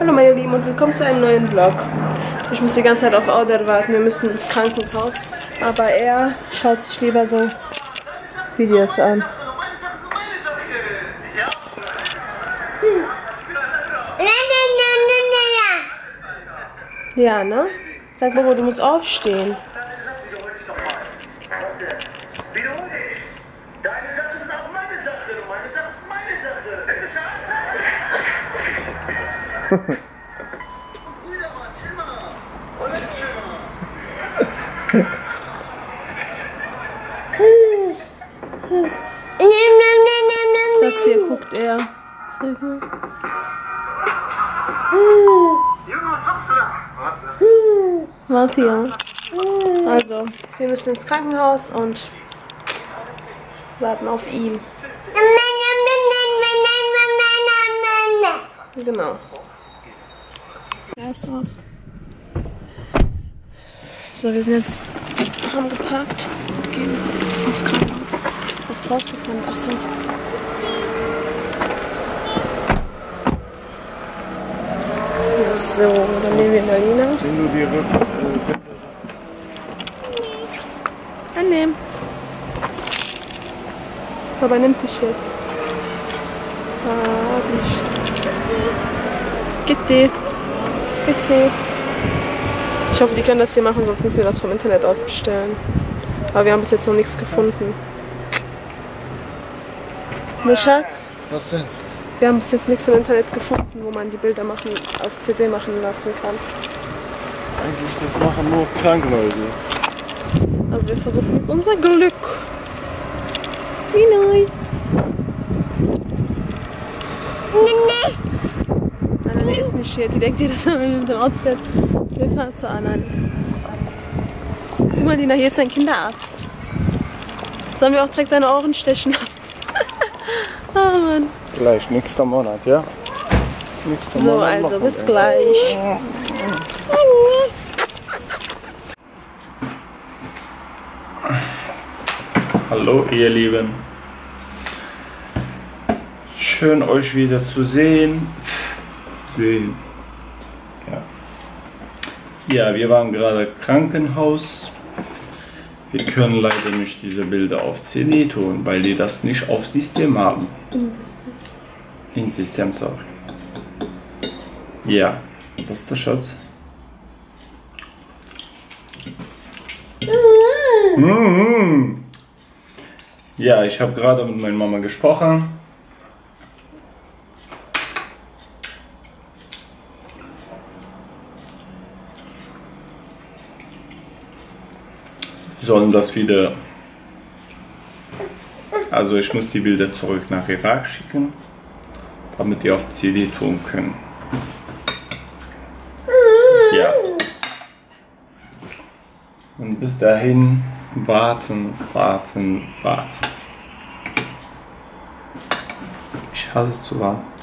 Hallo meine Lieben und willkommen zu einem neuen Vlog. Ich muss die ganze Zeit auf Auder warten, wir müssen ins Krankenhaus. Aber er schaut sich lieber so Videos an. Ja, ne? Sag Bobo, du musst aufstehen. Deine Sache ist auch meine Sache meine Sache ist Das hier guckt er. Zeig mal. Was. Also, wir müssen ins Krankenhaus und warten auf ihn. Genau. Er ist raus. So, wir sind jetzt haben geparkt und gehen ins Krankenhaus. Was brauchst du von? Achso. So, dann nehmen wir Marlina. Wenn du die Rück Annehmen. Papa nimmt dich jetzt. Ah, dich. Gitti. Gitti. Ich hoffe, die können das hier machen, sonst müssen wir das vom Internet aus bestellen. Aber wir haben bis jetzt noch nichts gefunden. Ne, Schatz? Was denn? Wir haben bis jetzt nichts im Internet gefunden, wo man die Bilder machen, auf CD machen lassen kann. Eigentlich, das machen nur Krankenhäuser. Also wir versuchen jetzt unser Glück. Wie neu. Anani ist nicht hier. Die denkt dir, dass wir mit dem Outfit. Wir fahren zu Anani. Guck mal, Dina, hier ist dein Kinderarzt. Sollen wir auch direkt deine Ohren stechen lassen? Ah, Mann. Gleich, nächster Monat, ja? Nächster So, Monat also bis gleich. Hallo, ihr Lieben. Schön, euch wieder zu sehen. Sehen. Ja. Ja, wir waren gerade im Krankenhaus. Wir können leider nicht diese Bilder auf CD tun, weil die das nicht auf System haben. In System, sorry. Ja, das ist der Schatz. Mhm. Ja, ich habe gerade mit meiner Mama gesprochen. Sollen das wieder. Also ich muss die Bilder zurück nach Irak schicken, damit die auf CD tun können. Ja. Und bis dahin warten, warten, warten. Ich hasse zu warten.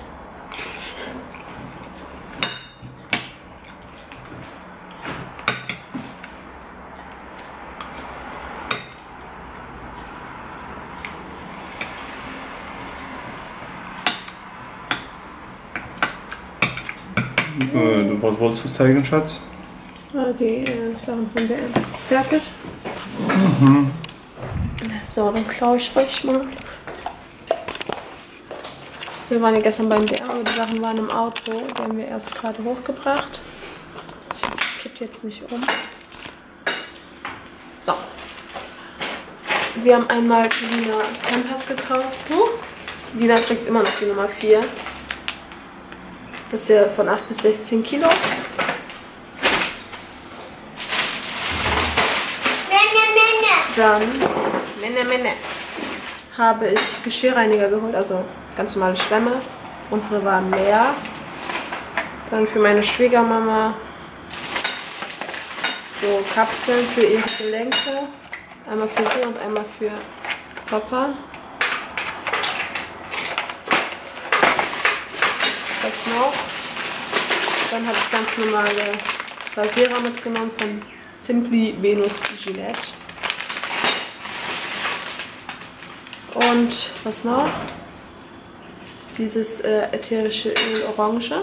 Äh, was wolltest du zeigen, Schatz? Ah, die äh, Sachen von der ist fertig. So, dann klaue ich euch mal. Wir waren ja gestern beim DR, aber die Sachen waren im Auto. Die haben wir erst gerade hochgebracht. Ich hoffe, es kippt jetzt nicht um. So. Wir haben einmal Lina Campers gekauft. Lina trägt immer noch die Nummer 4. Das ist ja von 8 bis 16 Kilo. Dann habe ich Geschirrreiniger geholt, also ganz normale Schwämme. Unsere waren leer. Dann für meine Schwiegermama so Kapseln für ihre Gelenke. Einmal für sie und einmal für Papa. Schlauch. Dann habe ich ganz normale Rasierer mitgenommen von Simply Venus Gillette. Und was noch? Dieses äh, ätherische Öl Orange.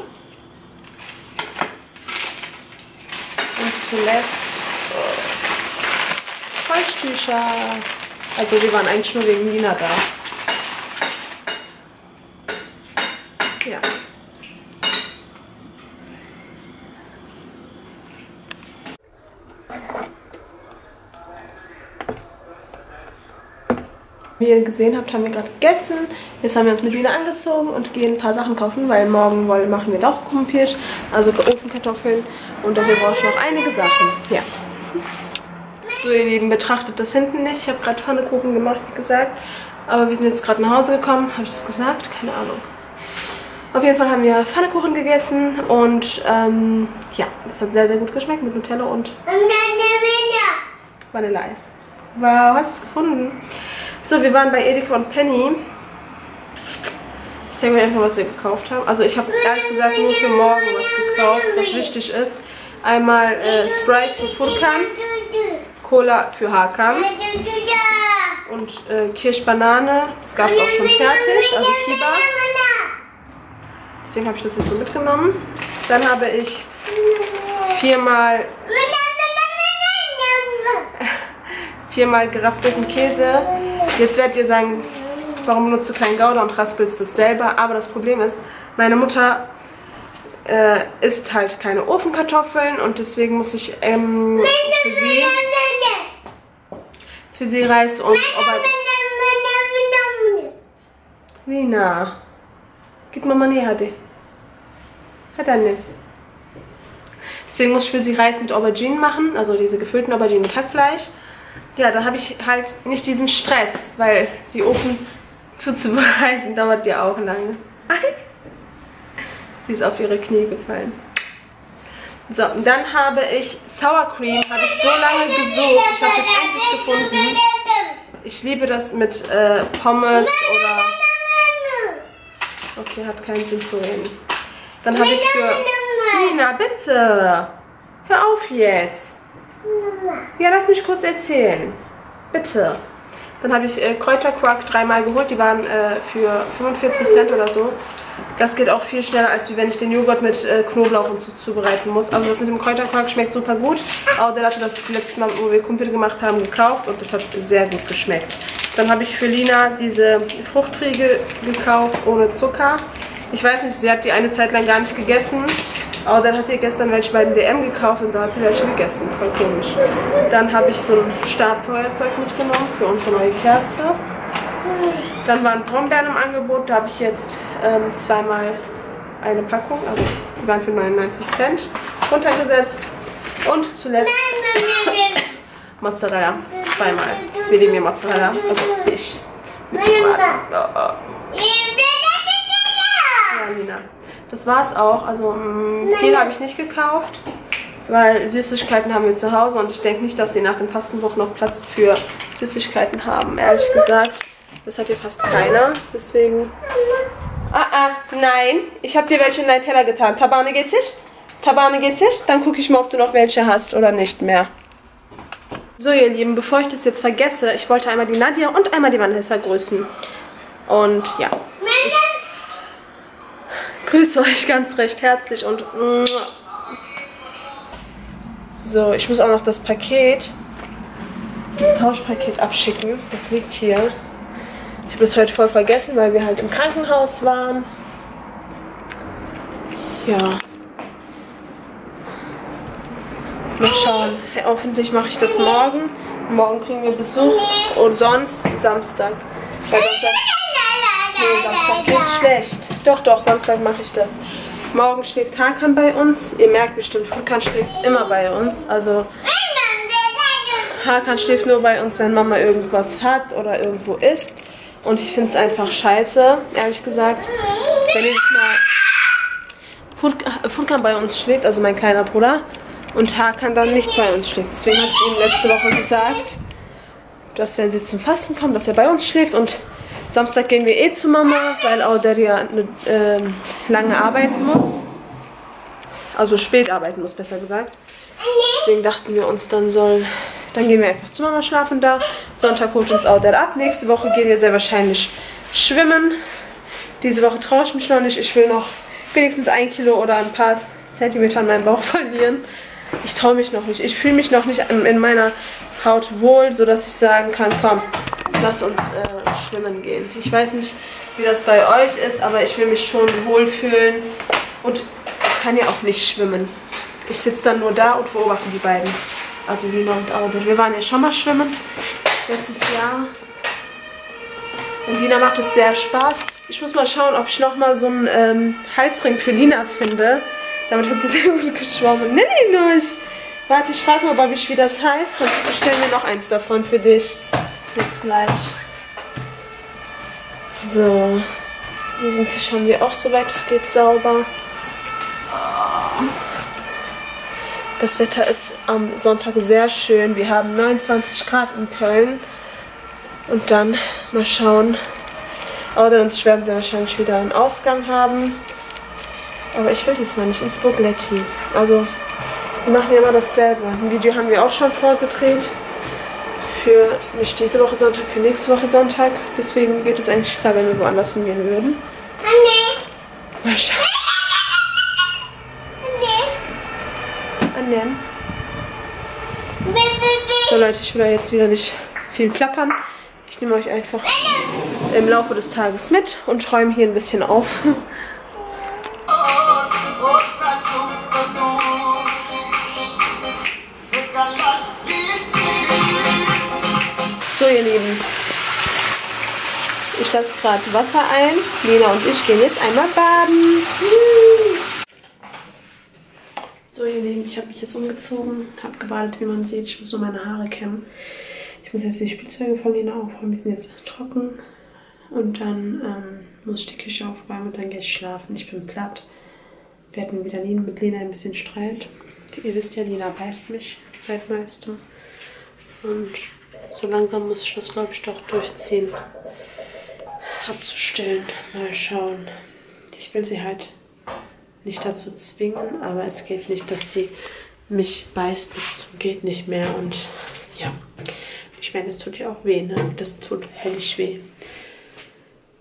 Und zuletzt äh, Feuchttücher. Also wir waren eigentlich nur wegen Nina da. Wie ihr gesehen habt, haben wir gerade gegessen. Jetzt haben wir uns mit Lina angezogen und gehen ein paar Sachen kaufen, weil morgen wollen, machen wir doch Kumpiert, also Ofenkartoffeln. Und dafür brauche ich noch einige Sachen. Ja. So ihr Lieben, betrachtet das hinten nicht. Ich habe gerade Pfannekuchen gemacht, wie gesagt. Aber wir sind jetzt gerade nach Hause gekommen. Habe ich es gesagt? Keine Ahnung. Auf jeden Fall haben wir Pfannekuchen gegessen und ähm, ja, das hat sehr, sehr gut geschmeckt mit Nutella und Vanilleeis. Wow, hast du es gefunden? So, wir waren bei Edeka und Penny. Ich zeige euch einfach, was wir gekauft haben. Also ich habe ehrlich gesagt nur für morgen was gekauft, was wichtig ist. Einmal äh, Sprite für Furkan, Cola für Hakan und äh, Kirschbanane. Das gab es auch schon fertig, also Kiba. Deswegen habe ich das jetzt so mitgenommen. Dann habe ich viermal viermal geraspelten Käse. Jetzt werdet ihr sagen, warum nutzt du keinen Gouda und raspelst das selber? Aber das Problem ist, meine Mutter äh, isst halt keine Ofenkartoffeln und deswegen muss ich ähm, für sie für sie Reis und Lina, gib Mama näher, hadi. Hat er. Deswegen muss ich für sie Reis mit Auberginen machen, also diese gefüllten Auberginen mit Hackfleisch. Ja, da habe ich halt nicht diesen Stress, weil die Ofen zuzubereiten dauert ja auch lange. Sie ist auf ihre Knie gefallen. So, dann habe ich Sour Cream, habe ich so lange gesucht. Ich habe es jetzt endlich gefunden. Ich liebe das mit äh, Pommes oder... Okay, hat keinen Sinn zu reden. Dann habe ich für... Nina, bitte! Hör auf jetzt! Ja, lass mich kurz erzählen. Bitte. Dann habe ich äh, Kräuterquark dreimal geholt. Die waren äh, für 45 Cent oder so. Das geht auch viel schneller, als wenn ich den Joghurt mit äh, Knoblauch und so zubereiten muss. Also das mit dem Kräuterquark schmeckt super gut. Auch der hatte das letzte Mal, wo wir Kumpel gemacht haben, gekauft und das hat sehr gut geschmeckt. Dann habe ich für Lina diese Fruchtriegel gekauft ohne Zucker. Ich weiß nicht, sie hat die eine Zeit lang gar nicht gegessen. Aber dann hat sie gestern welche bei dem DM gekauft und da hat sie welche gegessen. Voll komisch. Dann habe ich so ein Stabfeuerzeug mitgenommen für unsere neue Kerze. Dann waren Brombeeren im Angebot. Da habe ich jetzt ähm, zweimal eine Packung, also die waren für 99 Cent, runtergesetzt. Und zuletzt Mozzarella. Zweimal. Wir lieben ja Mozzarella. Also ich. Mit Tomaten. Ja, ja. Ja, Nina. Das war's auch. Also mh, viel habe ich nicht gekauft, weil Süßigkeiten haben wir zu Hause und ich denke nicht, dass sie nach dem Fastenbuch noch Platz für Süßigkeiten haben. Ehrlich gesagt, das hat hier fast keiner. Deswegen... Ah, ah, nein. Ich habe dir welche in deinen Teller getan. Tabane geht's nicht? Tabane geht's nicht? Dann gucke ich mal, ob du noch welche hast oder nicht mehr. So, ihr Lieben, bevor ich das jetzt vergesse, ich wollte einmal die Nadia und einmal die Vanessa grüßen. Und ja, grüße euch ganz recht herzlich und so, ich muss auch noch das Paket, das Tauschpaket abschicken. Das liegt hier. Ich habe das heute voll vergessen, weil wir halt im Krankenhaus waren. Ja. Mal schauen. Hoffentlich mache ich das morgen. Morgen kriegen wir Besuch und sonst Samstag. Weil Samstag, nee, Samstag geht's schlecht. Doch, doch, Samstag mache ich das. Morgen schläft Hakan bei uns. Ihr merkt bestimmt, Hakan schläft immer bei uns. Also Hakan schläft nur bei uns, wenn Mama irgendwas hat oder irgendwo ist. Und ich finde es einfach scheiße, ehrlich gesagt. Wenn jedes Mal Furkan bei uns schläft, also mein kleiner Bruder, und Hakan dann nicht bei uns schläft. Deswegen habe ich ihm letzte Woche gesagt, dass wenn sie zum Fasten kommen, dass er bei uns schläft und Samstag gehen wir eh zu Mama, weil Auderia äh, lange arbeiten muss. Also spät arbeiten muss, besser gesagt. Deswegen dachten wir uns, dann soll, dann gehen wir einfach zu Mama schlafen da. Sonntag holt uns Auder ab. Nächste Woche gehen wir sehr wahrscheinlich schwimmen. Diese Woche traue ich mich noch nicht. Ich will noch wenigstens ein Kilo oder ein paar Zentimeter an meinem Bauch verlieren. ich traue mich noch nicht. Ich fühle mich noch nicht in meiner Haut wohl, sodass ich sagen kann, komm, lass uns äh, schwimmen gehen. Ich weiß nicht, wie das bei euch ist, aber ich will mich schon wohlfühlen. Und ich kann ja auch nicht schwimmen. Ich sitze dann nur da und beobachte die beiden. Also Lina und Aude. Wir waren ja schon mal schwimmen. Letztes Jahr. Und Lina macht es sehr Spaß. Ich muss mal schauen, ob ich nochmal so einen ähm, Halsring für Lina finde. Damit hat sie sehr gut geschwommen. Nenn ihn euch! Warte, ich frage mal, Bobby, wie das heißt. Dann bestellen wir noch eins davon für dich. Jetzt gleich. So. Diesen Tisch haben wir auch soweit es geht sauber. Das Wetter ist am Sonntag sehr schön. Wir haben 29 Grad in Köln. Und dann mal schauen. Oder uns werden sie wahrscheinlich wieder einen Ausgang haben. Aber ich will diesmal nicht ins Bugletti. Also, wir machen ja immer dasselbe. Ein Video haben wir auch schon vorgedreht. Für nicht diese Woche Sonntag, für nächste Woche Sonntag. Deswegen geht es eigentlich klar, wenn wir woanders hingehen würden. Mal schauen. Annehmen. So Leute, ich will da jetzt wieder nicht viel plappern. Ich nehme euch einfach im Laufe des Tages mit und räume hier ein bisschen auf. Ihr Lieben, ich lasse gerade Wasser ein. Lena und ich gehen jetzt einmal baden. So ihr Lieben, ich habe mich jetzt umgezogen, habe gebadet, wie man sieht. Ich muss nur meine Haare kämmen. Ich muss jetzt die Spielzeuge von Lena aufräumen, die sind jetzt trocken. Und dann ähm, muss ich die Küche aufräumen und dann gehe ich schlafen. Ich bin platt. Wir hatten wieder mit Lena ein bisschen Streit. Ihr wisst ja, Lena beißt mich seit meistem. Und so langsam muss ich das, glaube ich, doch durchziehen. Abzustellen. Mal schauen. Ich will sie halt nicht dazu zwingen, aber es geht nicht, dass sie mich beißt bis geht nicht mehr und ja, ich meine, es tut ja auch weh, ne? Das tut hellig weh.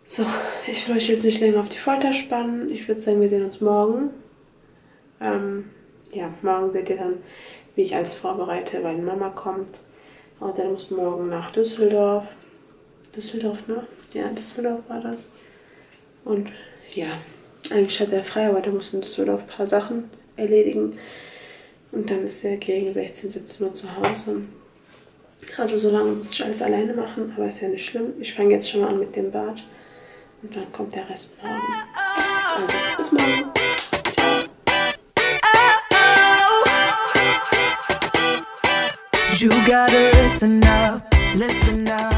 So, ich will euch jetzt nicht länger auf die Folter spannen. Ich würde sagen, wir sehen uns morgen. Ähm, ja, morgen seht ihr dann, wie ich alles vorbereite, weil Mama kommt. Und dann muss morgen nach Düsseldorf. Düsseldorf, ne? Ja, Düsseldorf war das. Und ja, eigentlich hat er frei, aber der muss in Düsseldorf ein paar Sachen erledigen. Und dann ist er gegen 16, 17 Uhr zu Hause. Also so lange muss ich alles alleine machen, aber ist ja nicht schlimm. Ich fange jetzt schon mal an mit dem Bad. Und dann kommt der Rest morgen. Also, bis morgen. You gotta listen up, listen up.